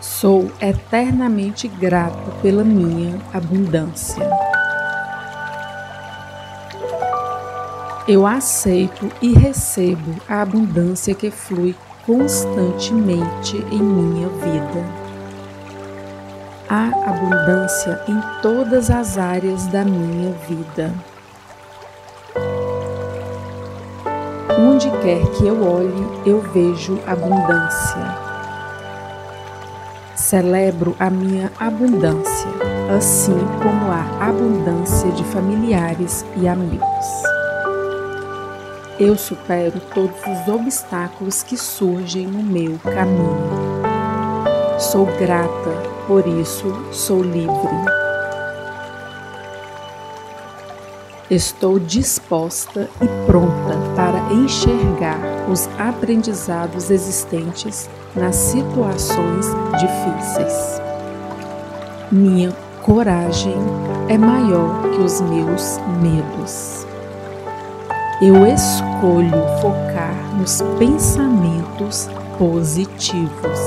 Sou eternamente grato pela minha abundância. Eu aceito e recebo a abundância que flui constantemente em minha vida. Há abundância em todas as áreas da minha vida. Onde quer que eu olhe, eu vejo abundância. Celebro a minha abundância, assim como a abundância de familiares e amigos. Eu supero todos os obstáculos que surgem no meu caminho. Sou grata, por isso sou livre. Estou disposta e pronta para enxergar os aprendizados existentes nas situações difíceis. Minha coragem é maior que os meus medos. Eu escolho focar nos pensamentos positivos.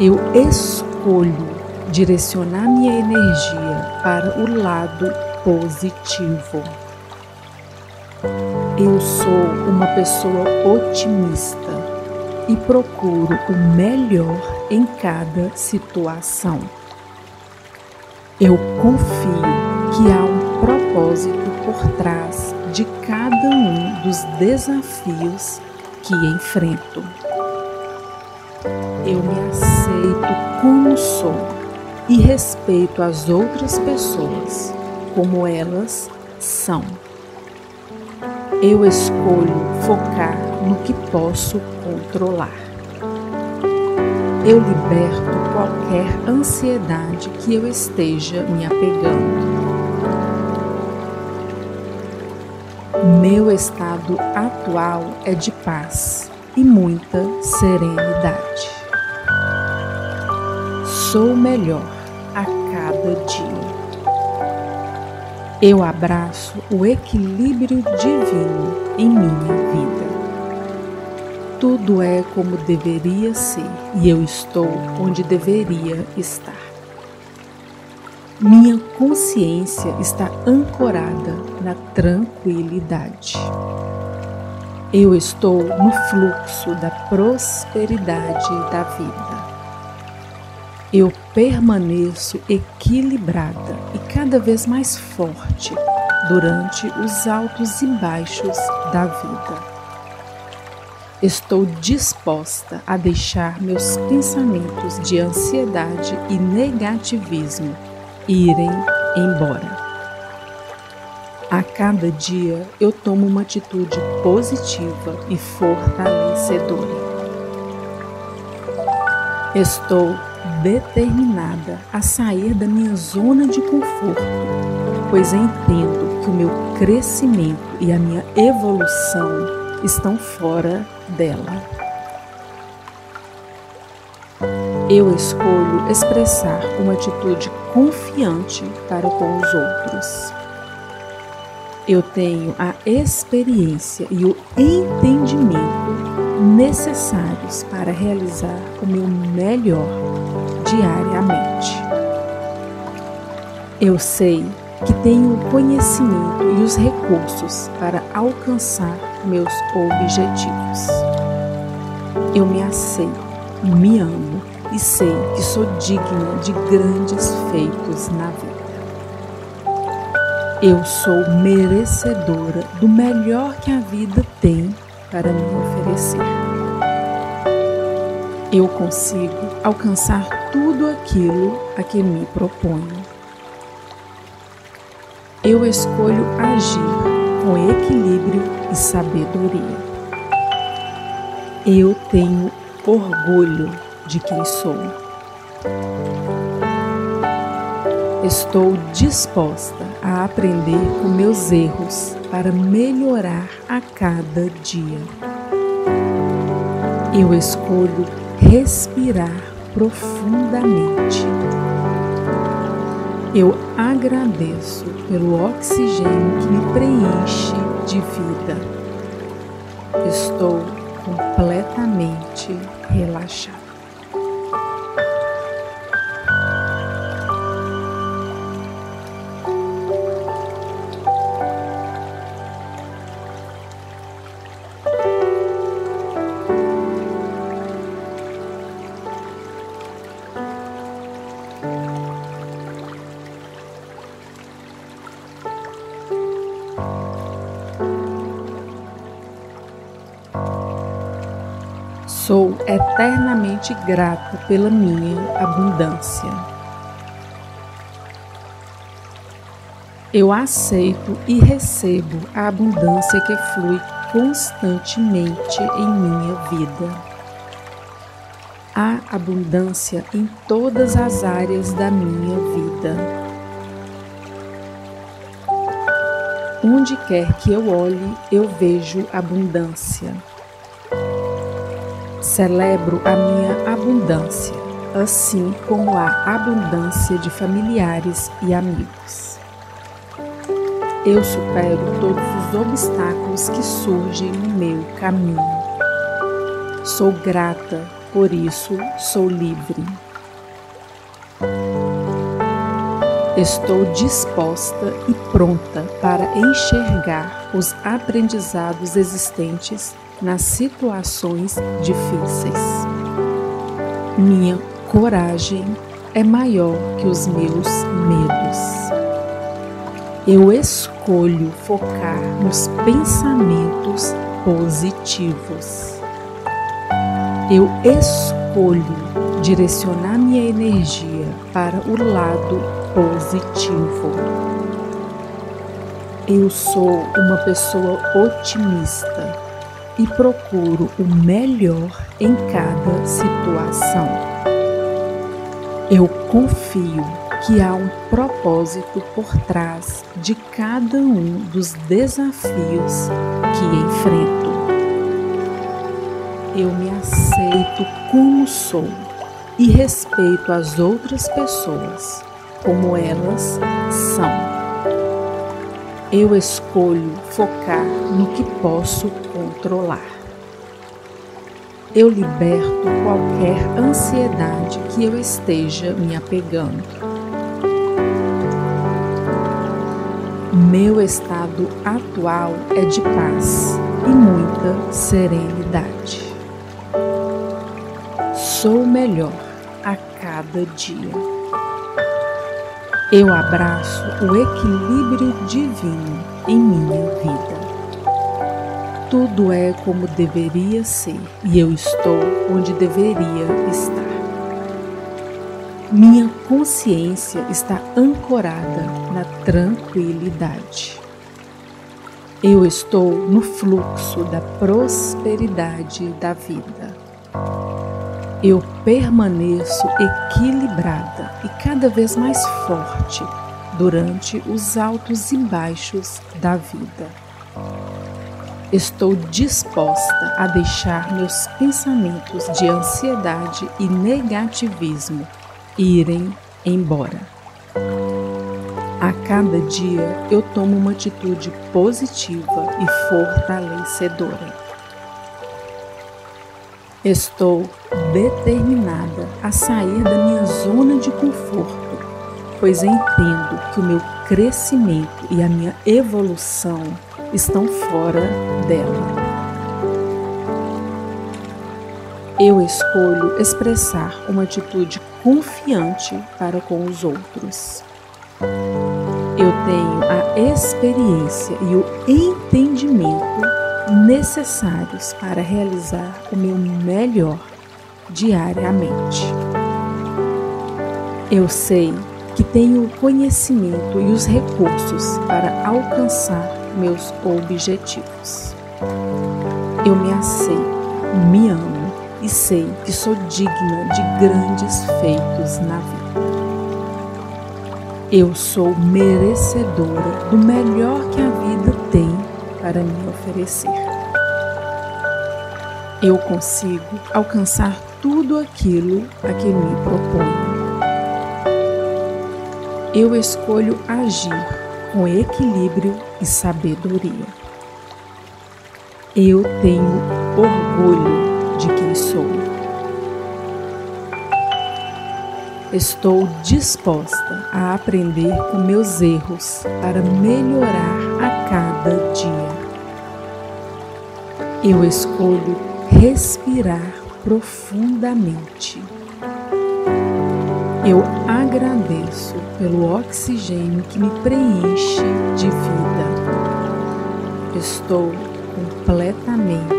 Eu escolho direcionar minha energia para o lado positivo. Eu sou uma pessoa otimista e procuro o melhor em cada situação. Eu confio que há um propósito por trás de cada um dos desafios que enfrento. Eu me aceito como sou e respeito as outras pessoas como elas são. Eu escolho focar no que posso controlar. Eu liberto qualquer ansiedade que eu esteja me apegando. Meu estado atual é de paz e muita serenidade. Sou melhor a cada dia. Eu abraço o equilíbrio divino em minha vida. Tudo é como deveria ser e eu estou onde deveria estar. Minha consciência está ancorada na tranquilidade. Eu estou no fluxo da prosperidade da vida. Eu permaneço equilibrada e cada vez mais forte durante os altos e baixos da vida. Estou disposta a deixar meus pensamentos de ansiedade e negativismo irem embora. A cada dia eu tomo uma atitude positiva e fortalecedora. Estou determinada a sair da minha zona de conforto, pois entendo que o meu crescimento e a minha evolução estão fora dela. Eu escolho expressar uma atitude confiante para com os outros. Eu tenho a experiência e o entendimento necessários para realizar o meu melhor diariamente. Eu sei que tenho o conhecimento e os recursos para alcançar meus objetivos. Eu me aceito, me amo e sei que sou digna de grandes feitos na vida. Eu sou merecedora do melhor que a vida tem para me oferecer. Eu consigo alcançar tudo aquilo a que me proponho. Eu escolho agir com equilíbrio e sabedoria. Eu tenho orgulho de quem sou. Estou disposta a aprender com meus erros para melhorar a cada dia. Eu escolho respirar profundamente. Eu agradeço pelo oxigênio que me preenche de vida. Estou completamente relaxado. Sou eternamente grata pela minha abundância. Eu aceito e recebo a abundância que flui constantemente em minha vida. Há abundância em todas as áreas da minha vida. Onde quer que eu olhe, eu vejo abundância. Celebro a minha abundância, assim como a abundância de familiares e amigos. Eu supero todos os obstáculos que surgem no meu caminho. Sou grata, por isso sou livre. Estou disposta e pronta para enxergar os aprendizados existentes nas situações difíceis. Minha coragem é maior que os meus medos. Eu escolho focar nos pensamentos positivos. Eu escolho direcionar minha energia para o lado positivo. Eu sou uma pessoa otimista e procuro o melhor em cada situação. Eu confio que há um propósito por trás de cada um dos desafios que enfrento. Eu me aceito como sou e respeito as outras pessoas como elas são. Eu escolho focar no que posso controlar. Eu liberto qualquer ansiedade que eu esteja me apegando. Meu estado atual é de paz e muita serenidade. Sou melhor a cada dia. Eu abraço o equilíbrio divino em minha vida. Tudo é como deveria ser e eu estou onde deveria estar. Minha consciência está ancorada na tranquilidade. Eu estou no fluxo da prosperidade da vida eu permaneço equilibrada e cada vez mais forte durante os altos e baixos da vida. Estou disposta a deixar meus pensamentos de ansiedade e negativismo irem embora. A cada dia eu tomo uma atitude positiva e fortalecedora. Estou determinada a sair da minha zona de conforto, pois entendo que o meu crescimento e a minha evolução estão fora dela. Eu escolho expressar uma atitude confiante para com os outros. Eu tenho a experiência e o entendimento necessários para realizar o meu melhor diariamente. Eu sei que tenho o conhecimento e os recursos para alcançar meus objetivos. Eu me aceito, me amo e sei que sou digna de grandes feitos na vida. Eu sou merecedora do melhor que a vida tem para me oferecer. Eu consigo alcançar tudo aquilo a que me proponho. Eu escolho agir com equilíbrio e sabedoria. Eu tenho orgulho de quem sou. Estou disposta a aprender com meus erros para melhorar a cada dia. Eu escolho respirar profundamente. Eu agradeço pelo oxigênio que me preenche de vida. Estou completamente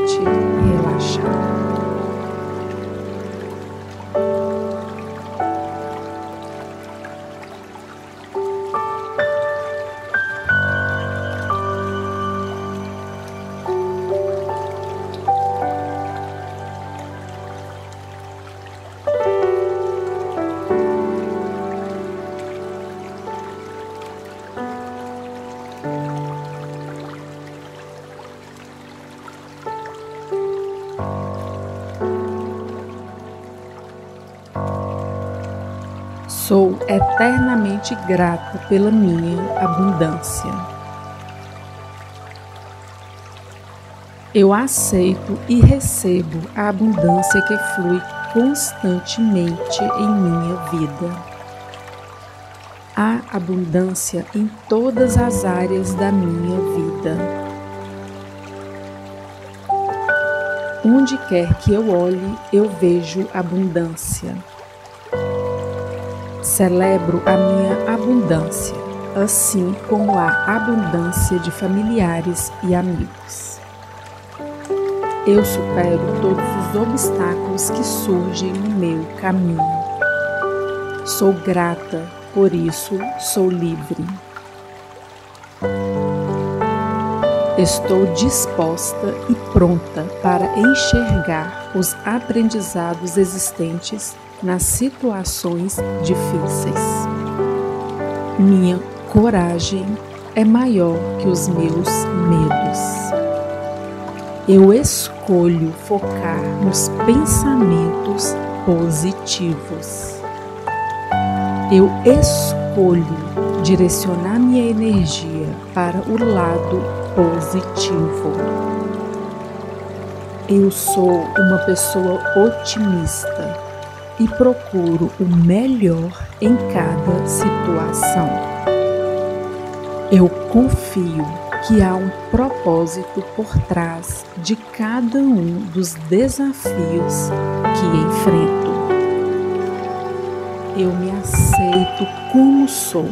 eternamente grata pela minha abundância. Eu aceito e recebo a abundância que flui constantemente em minha vida. Há abundância em todas as áreas da minha vida. Onde quer que eu olhe, eu vejo abundância. Celebro a minha abundância, assim como a abundância de familiares e amigos. Eu supero todos os obstáculos que surgem no meu caminho. Sou grata, por isso sou livre. Estou disposta e pronta para enxergar os aprendizados existentes nas situações difíceis. Minha coragem é maior que os meus medos. Eu escolho focar nos pensamentos positivos. Eu escolho direcionar minha energia para o lado positivo. Eu sou uma pessoa otimista e procuro o melhor em cada situação. Eu confio que há um propósito por trás de cada um dos desafios que enfrento. Eu me aceito como sou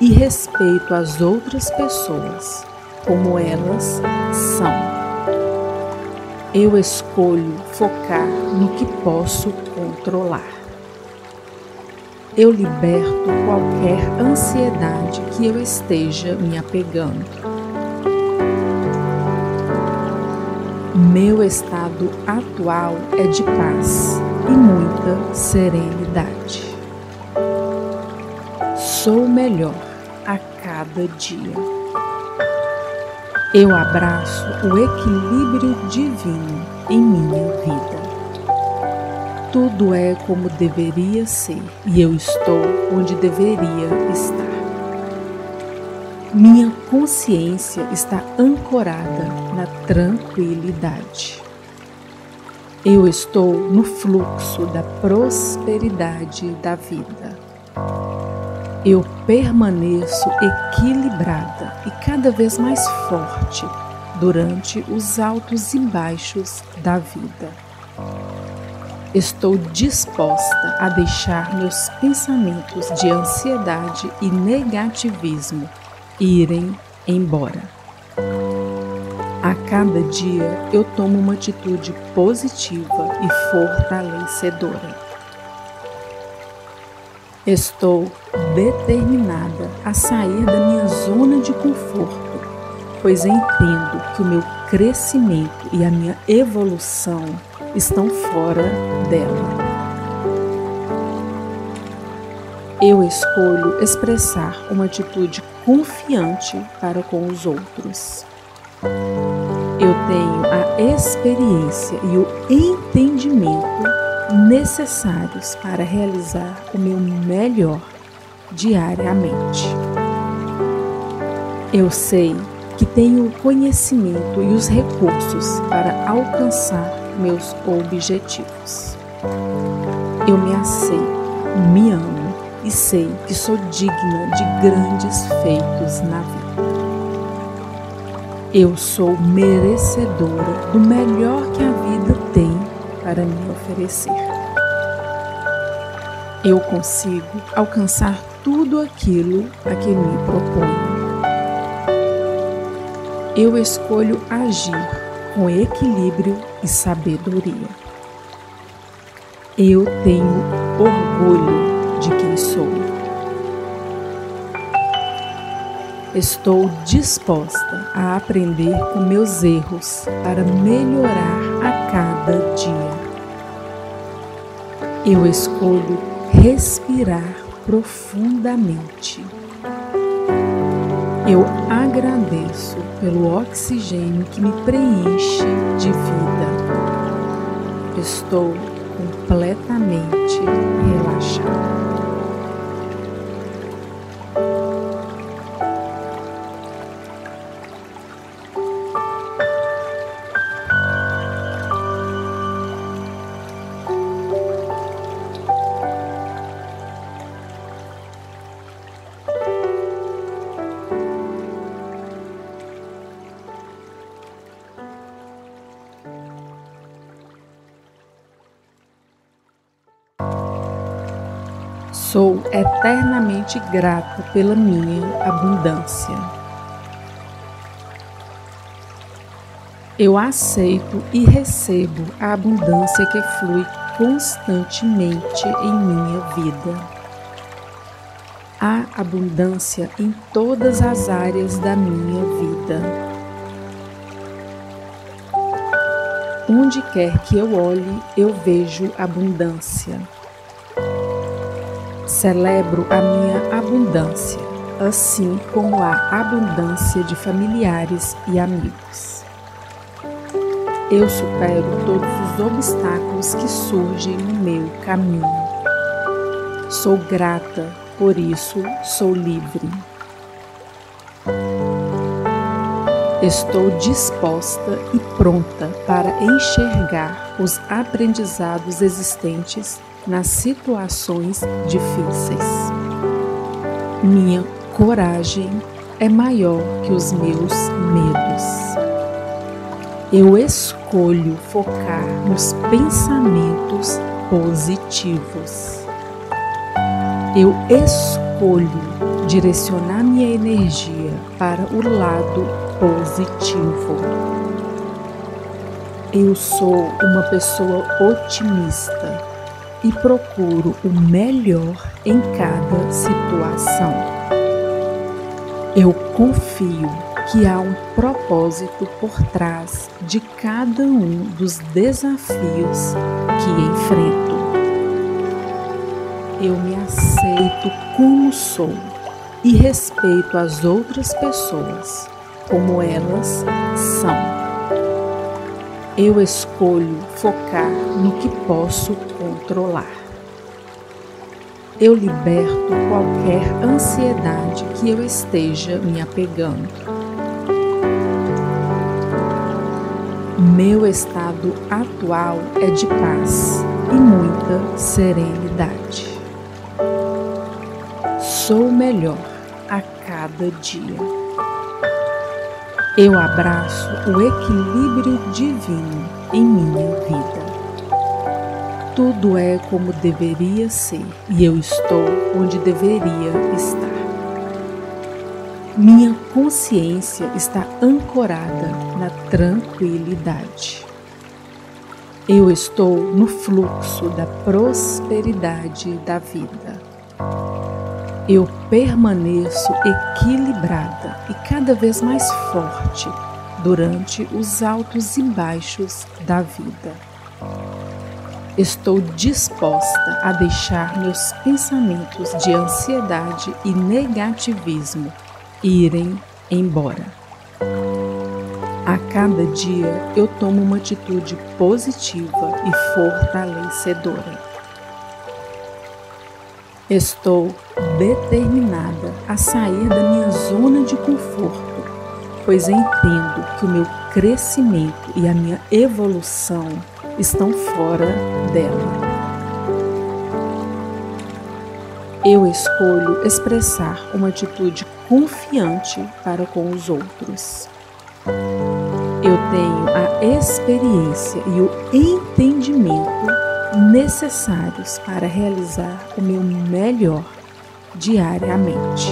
e respeito as outras pessoas como elas são. Eu escolho focar no que posso controlar. Eu liberto qualquer ansiedade que eu esteja me apegando. Meu estado atual é de paz e muita serenidade. Sou melhor a cada dia. Eu abraço o equilíbrio divino em minha vida. Tudo é como deveria ser e eu estou onde deveria estar. Minha consciência está ancorada na tranquilidade. Eu estou no fluxo da prosperidade da vida eu permaneço equilibrada e cada vez mais forte durante os altos e baixos da vida. Estou disposta a deixar meus pensamentos de ansiedade e negativismo irem embora. A cada dia eu tomo uma atitude positiva e fortalecedora. Estou determinada a sair da minha zona de conforto, pois entendo que o meu crescimento e a minha evolução estão fora dela. Eu escolho expressar uma atitude confiante para com os outros. Eu tenho a experiência e o entendimento necessários para realizar o meu melhor diariamente. Eu sei que tenho o conhecimento e os recursos para alcançar meus objetivos. Eu me aceito, me amo e sei que sou digna de grandes feitos na vida. Eu sou merecedora do melhor que a vida tem para me oferecer. Eu consigo alcançar tudo aquilo a que me proponho eu escolho agir com equilíbrio e sabedoria. Eu tenho orgulho de quem sou. Estou disposta a aprender com meus erros para melhorar a cada dia. Eu escolho respirar profundamente. Eu agradeço pelo oxigênio que me preenche de vida. Estou completamente Sou eternamente grata pela minha abundância. Eu aceito e recebo a abundância que flui constantemente em minha vida. Há abundância em todas as áreas da minha vida. Onde quer que eu olhe, eu vejo abundância. Celebro a minha abundância, assim como a abundância de familiares e amigos. Eu supero todos os obstáculos que surgem no meu caminho. Sou grata, por isso sou livre. Estou disposta e pronta para enxergar os aprendizados existentes nas situações difíceis. Minha coragem é maior que os meus medos. Eu escolho focar nos pensamentos positivos. Eu escolho direcionar minha energia para o lado positivo. Eu sou uma pessoa otimista e procuro o melhor em cada situação. Eu confio que há um propósito por trás de cada um dos desafios que enfrento. Eu me aceito como sou e respeito as outras pessoas como elas são. Eu escolho focar no que posso controlar. Eu liberto qualquer ansiedade que eu esteja me apegando. Meu estado atual é de paz e muita serenidade. Sou melhor a cada dia. Eu abraço o equilíbrio divino em minha vida. Tudo é como deveria ser e eu estou onde deveria estar. Minha consciência está ancorada na tranquilidade. Eu estou no fluxo da prosperidade da vida eu permaneço equilibrada e cada vez mais forte durante os altos e baixos da vida. Estou disposta a deixar meus pensamentos de ansiedade e negativismo irem embora. A cada dia eu tomo uma atitude positiva e fortalecedora. Estou determinada a sair da minha zona de conforto pois entendo que o meu crescimento e a minha evolução estão fora dela. Eu escolho expressar uma atitude confiante para com os outros. Eu tenho a experiência e o entendimento necessários para realizar o meu melhor diariamente.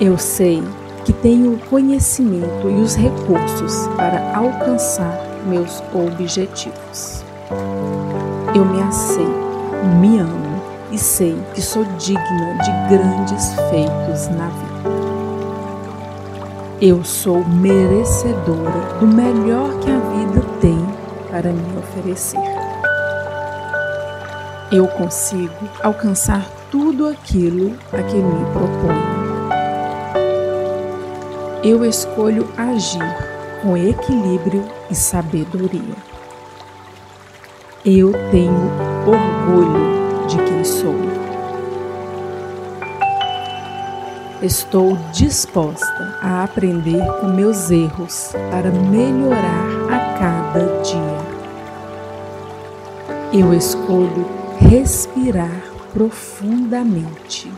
Eu sei que tenho o conhecimento e os recursos para alcançar meus objetivos. Eu me aceito, me amo e sei que sou digna de grandes feitos na vida. Eu sou merecedora do melhor que a vida tem para me oferecer. Eu consigo alcançar tudo aquilo a que me proponho. Eu escolho agir com equilíbrio e sabedoria. Eu tenho orgulho de quem sou. Estou disposta a aprender com meus erros para melhorar a cada dia. Eu escolho respirar profundamente.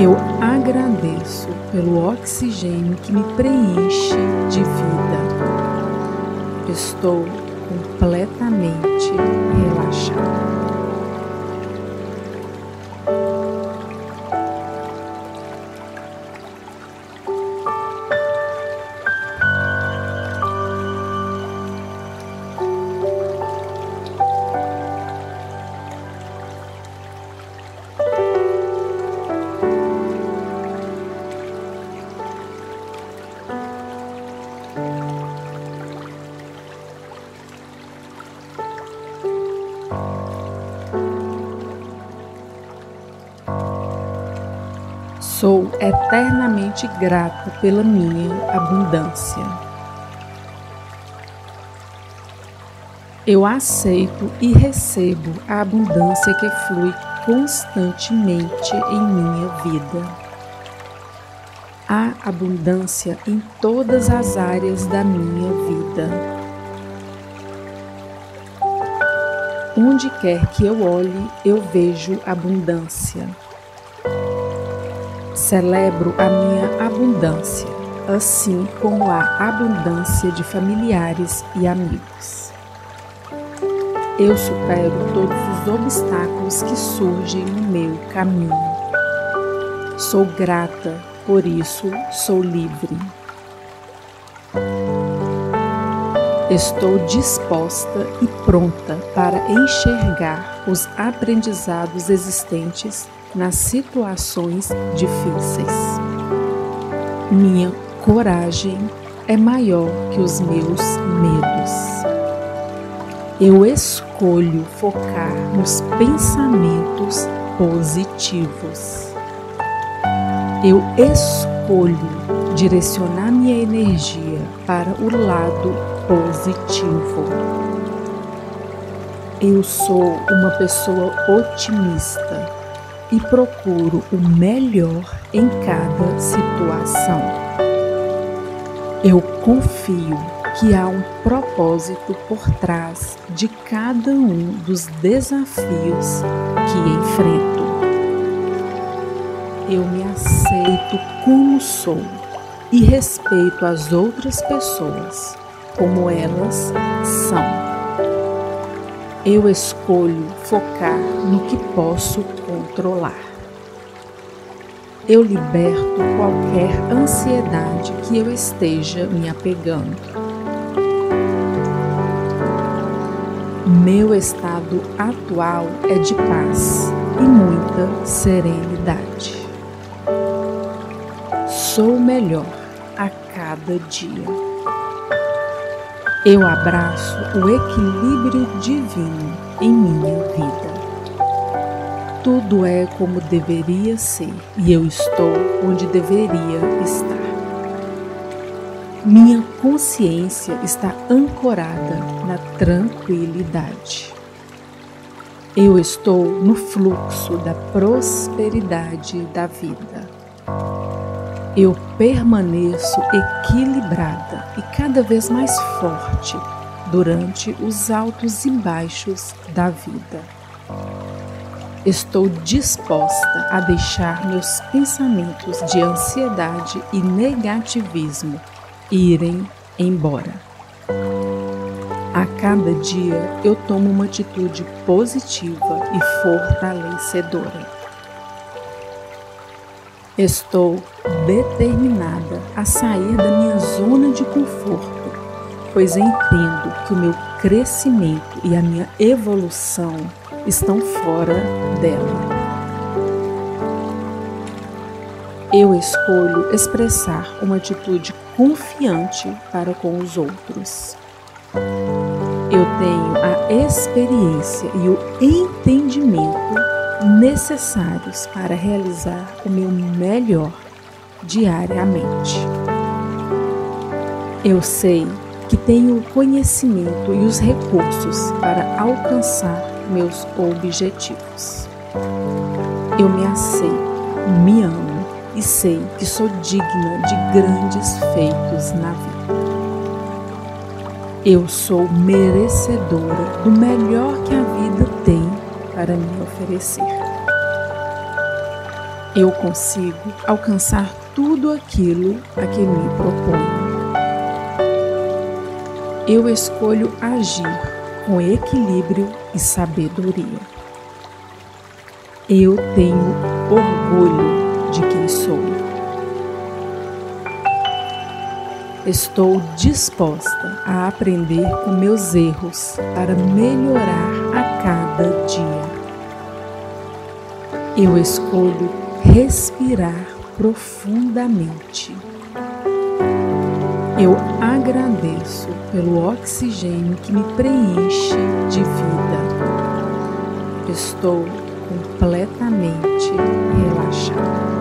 Eu agradeço pelo oxigênio que me preenche de vida. Estou eternamente grata pela minha abundância. Eu aceito e recebo a abundância que flui constantemente em minha vida. Há abundância em todas as áreas da minha vida. Onde quer que eu olhe, eu vejo abundância. Celebro a minha abundância, assim como a abundância de familiares e amigos. Eu supero todos os obstáculos que surgem no meu caminho. Sou grata, por isso sou livre. Estou disposta e pronta para enxergar os aprendizados existentes nas situações difíceis. Minha coragem é maior que os meus medos. Eu escolho focar nos pensamentos positivos. Eu escolho direcionar minha energia para o lado positivo. Eu sou uma pessoa otimista e procuro o melhor em cada situação. Eu confio que há um propósito por trás de cada um dos desafios que enfrento. Eu me aceito como sou e respeito as outras pessoas como elas são. Eu escolho focar no que posso controlar. Eu liberto qualquer ansiedade que eu esteja me apegando. Meu estado atual é de paz e muita serenidade. Sou melhor a cada dia. Eu abraço o equilíbrio divino em minha vida. Tudo é como deveria ser e eu estou onde deveria estar. Minha consciência está ancorada na tranquilidade. Eu estou no fluxo da prosperidade da vida. Eu permaneço equilibrada e cada vez mais forte durante os altos e baixos da vida. Estou disposta a deixar meus pensamentos de ansiedade e negativismo irem embora. A cada dia eu tomo uma atitude positiva e fortalecedora. Estou determinada a sair da minha zona de conforto, pois entendo que o meu crescimento e a minha evolução estão fora dela. Eu escolho expressar uma atitude confiante para com os outros. Eu tenho a experiência e o entendimento necessários para realizar o meu melhor diariamente. Eu sei que tenho o conhecimento e os recursos para alcançar meus objetivos. Eu me aceito, me amo e sei que sou digna de grandes feitos na vida. Eu sou merecedora do melhor que a vida para me oferecer. Eu consigo alcançar tudo aquilo a que me proponho. Eu escolho agir com equilíbrio e sabedoria. Eu tenho orgulho de quem sou. Estou disposta a aprender com meus erros para melhorar Eu escolho respirar profundamente. Eu agradeço pelo oxigênio que me preenche de vida. Estou completamente relaxado.